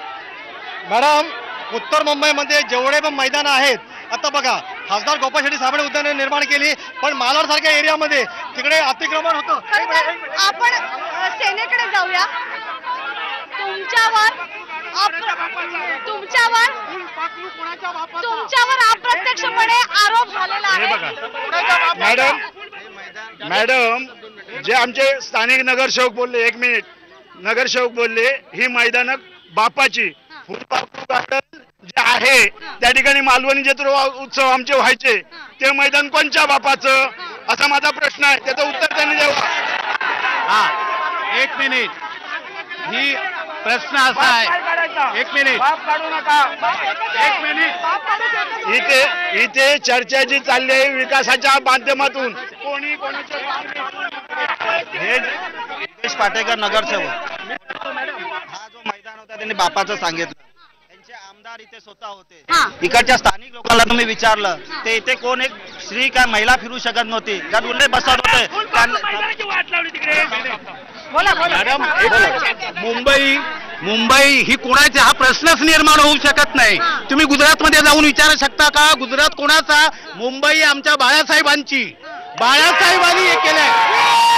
मॅडम उत्तर मुंबईमध्ये जेवढे पण मैदान आहेत आता बघा खासदार गोपाळ शेट्टी साहेबांनी उद्याने निर्माण केली पण मालाड सारख्या एरियामध्ये तिकडे अतिक्रमण होतं. आपण सेनेकडे जाऊया. तुमच्यावर तुमच्यावर तुमच्यावर अप्रत्यक्षपणे आरोप झालेला आहे. बघा. मॅडम मॅडम जे आमचे स्थानिक नगरसेवक बोलले एक मिनिट. नगरसेवक बोलले ही मैदानं बापाची. गार्डन जे आहे त्या ठिकाणी मालवणी जत्रा उत्सव आमचे व्हायचे. ते मैदान कोणच्या बापाचं? असा माझा प्रश्न आहे. त्याचं उत्तर त्यांनी द्यावं. हा. एक मिनिट. ही प्रश्न असा आहे. एक मिनिट. एक मिनिट. इथे इथे चर्चा जी चालली आहे विकासाच्या माध्यमातून. कोणी पाटेकर नगरसेवक. हा जो मैदान होता त्यांनी बापाचं सांगितलं. त्यांचे आमदार इथे स्वतः होते. इकडच्या स्थानिक लोकांना तुम्ही विचारलं ते इथे कोण एक स्त्री काय महिला फिरू शकत नव्हती. कारण उल्लेख बसत होते. बोला मॅडम मुंबई मुंबई ही कोणाची हा प्रश्नच निर्माण होऊ शकत नाही. तुम्ही गुजरातमध्ये जाऊन विचारू शकता का? गुजरात कोणाचा? मुंबई आमच्या बाळासाहेबांची. बाळासाहेबांनी हे केलंय.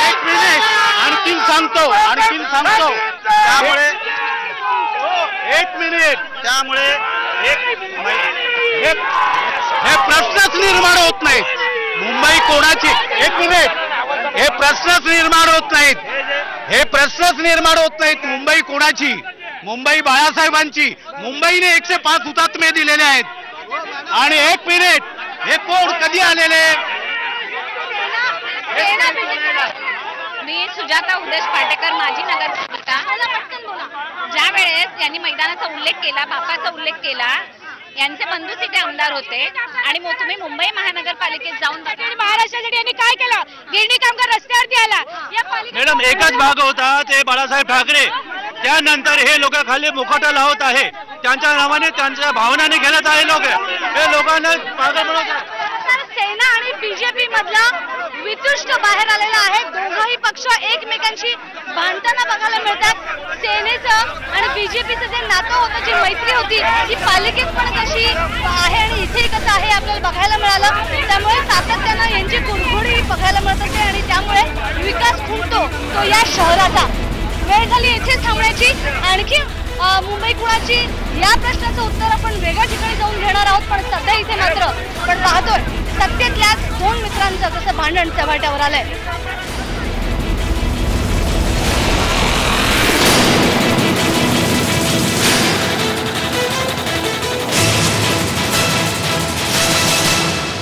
एक मिनिट. आणखीन सांगतो आणखीन सांगतो. त्यामुळे एक मिनिट. त्यामुळे एक हे हे प्रश्नच निर्माण होत नाहीत. मुंबई कोणाची? एक मिनिट. हे प्रश्नच निर्माण होत नाहीत. हे प्रश्नच निर्माण होत नाहीत मुंबई कोणाची? मुंबई बाळासाहेबांची. मुंबईने एकशे पाच हुतात्मे दिलेले आहेत. आणि एक मिनिट हे कोण कधी आलेले? मी सुजाता उदेश पाटेकर माजी नगरसेविका. ज्या वेळेस यांनी मैदानाचा उल्लेख केला बापाचा उल्लेख केला यांचे बंधूच इथे आमदार होते. आणि मग तुम्ही मुंबई महानगरपालिकेत जाऊन बघा. महाराष्ट्रासाठी यांनी काय केलं? गिरणी कामगार रस्त्यावरती आला. मॅडम एकच भाग होता ते बाळासाहेब ठाकरे. त्यानंतर हे लोक खाली मुखवटा लावत आहे. त्यांच्या नावाने त्यांच्या भावनाने घेण्यात आले लोक. हे लोकांना सेना आणि बीजेपी मधला वितुष्ट बाहेर आलेला आहे. दोघंही पक्ष एकमेकांशी भांडताना बघायला मिळतात. सेनेचं आणि बीजेपीचं जे नातं होतं जी मैत्री होती ती पालिकेत पण कशी आहे आणि इथे कसं आहे आपल्याला बघायला मिळालं. त्यामुळे सातत्यानं यांची गुणगुणही बघायला मिळत असते आणि त्यामुळे विकास खुंटतो तो या शहराचा. वेळ झाली इथेच थांबण्याची. आणखी मुंबई कुणाची या प्रश्नाचं उत्तर आपण वेगळ्या ठिकाणी जाऊन घेणार आहोत पण सध्या इथे मात्र आपण पाहतोय सत्तेतल्याच दोन मित्रांचं जसं भांडण चव्हाट्यावर आलंय.